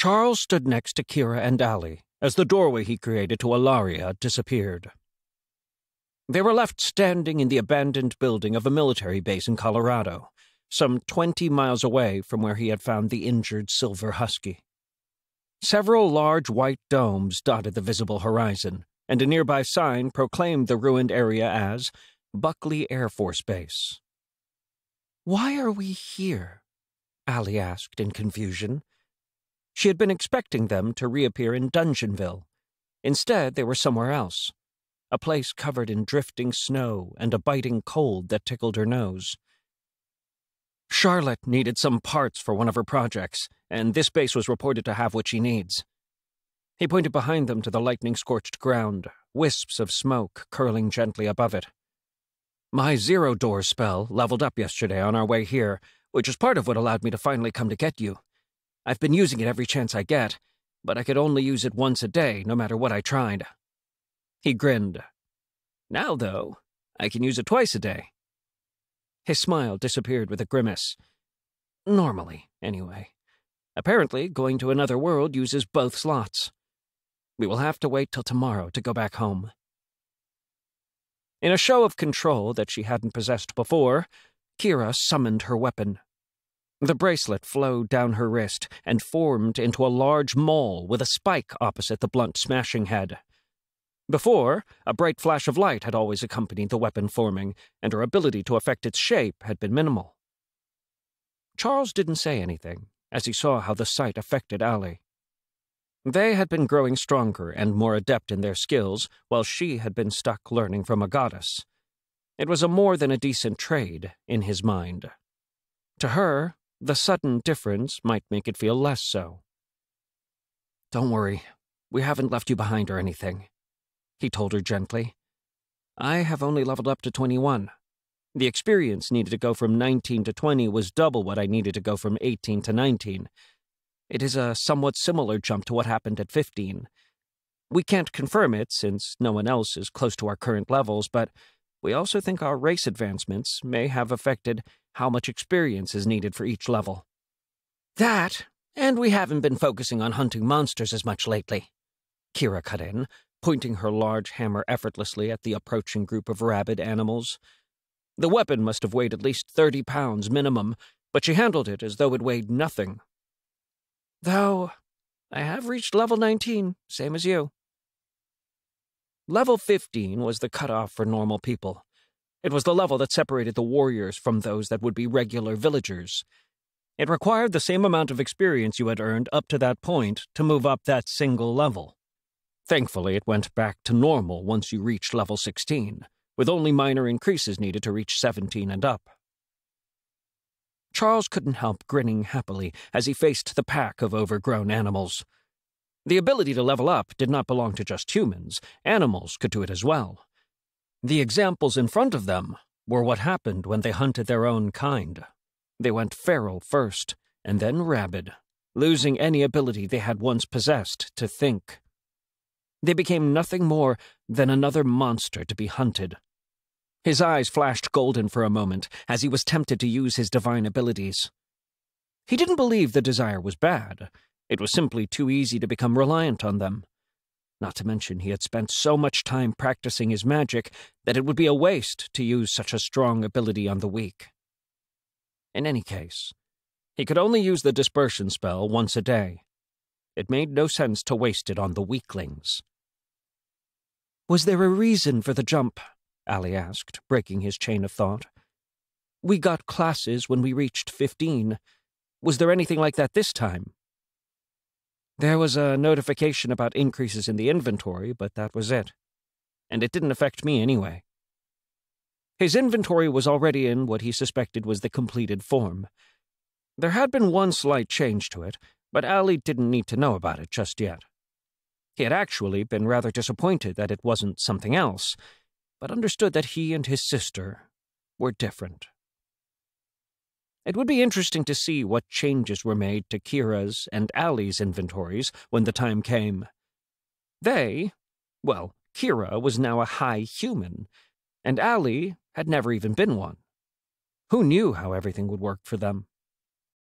Charles stood next to Kira and Alli as the doorway he created to Alaria disappeared. They were left standing in the abandoned building of a military base in Colorado, some 20 miles away from where he had found the injured Silver Husky. Several large white domes dotted the visible horizon, and a nearby sign proclaimed the ruined area as Buckley Air Force Base. Why are we here? Alli asked in confusion. She had been expecting them to reappear in Dungeonville. Instead, they were somewhere else, a place covered in drifting snow and a biting cold that tickled her nose. Charlotte needed some parts for one of her projects, and this base was reported to have what she needs. He pointed behind them to the lightning scorched ground, wisps of smoke curling gently above it. My zero door spell leveled up yesterday on our way here, which is part of what allowed me to finally come to get you. I've been using it every chance I get, but I could only use it once a day, no matter what I tried. He grinned. Now, though, I can use it twice a day. His smile disappeared with a grimace. Normally, anyway. Apparently, going to another world uses both slots. We will have to wait till tomorrow to go back home. In a show of control that she hadn't possessed before, Kira summoned her weapon. The bracelet flowed down her wrist and formed into a large maul with a spike opposite the blunt smashing head. Before, a bright flash of light had always accompanied the weapon forming, and her ability to affect its shape had been minimal. Charles didn't say anything as he saw how the sight affected Alli. They had been growing stronger and more adept in their skills, while she had been stuck learning from a goddess. It was a more than a decent trade, in his mind. To her, the sudden difference might make it feel less so. Don't worry, we haven't left you behind or anything he told her gently. I have only leveled up to 21. The experience needed to go from 19 to 20 was double what I needed to go from 18 to 19. It is a somewhat similar jump to what happened at 15. We can't confirm it since no one else is close to our current levels, but we also think our race advancements may have affected how much experience is needed for each level. That, and we haven't been focusing on hunting monsters as much lately. Kira cut in, pointing her large hammer effortlessly at the approaching group of rabid animals. The weapon must have weighed at least thirty pounds minimum, but she handled it as though it weighed nothing. Though, I have reached level 19, same as you. Level 15 was the cutoff for normal people. It was the level that separated the warriors from those that would be regular villagers. It required the same amount of experience you had earned up to that point to move up that single level. Thankfully, it went back to normal once you reached level 16, with only minor increases needed to reach 17 and up. Charles couldn't help grinning happily as he faced the pack of overgrown animals. The ability to level up did not belong to just humans, animals could do it as well. The examples in front of them were what happened when they hunted their own kind. They went feral first, and then rabid, losing any ability they had once possessed to think. They became nothing more than another monster to be hunted. His eyes flashed golden for a moment as he was tempted to use his divine abilities. He didn't believe the desire was bad. It was simply too easy to become reliant on them. Not to mention, he had spent so much time practicing his magic that it would be a waste to use such a strong ability on the weak. In any case, he could only use the dispersion spell once a day. It made no sense to waste it on the weaklings. Was there a reason for the jump? Alli asked, breaking his chain of thought. We got classes when we reached fifteen. Was there anything like that this time? There was a notification about increases in the inventory, but that was it. And it didn't affect me anyway. His inventory was already in what he suspected was the completed form. There had been one slight change to it, but Alli didn't need to know about it just yet. He had actually been rather disappointed that it wasn't something else, but understood that he and his sister were different. It would be interesting to see what changes were made to Kira's and Alli's inventories when the time came. They, well, Kira was now a high human, and Alli had never even been one. Who knew how everything would work for them?